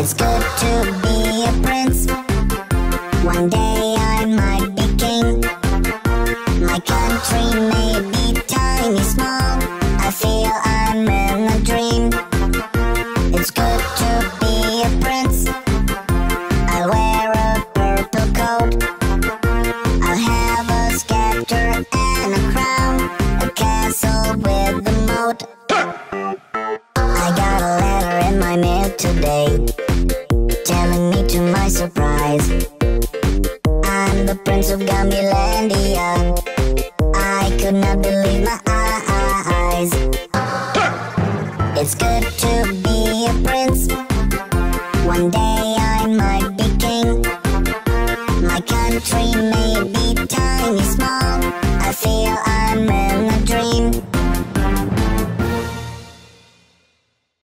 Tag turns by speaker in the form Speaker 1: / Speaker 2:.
Speaker 1: It's good to be a prince. One day I might be king. My country may today Telling me to my surprise. I'm the prince of Gambilandia. I could not believe my eyes. It's good to be a prince. One day I might be king. My country may be tiny, small.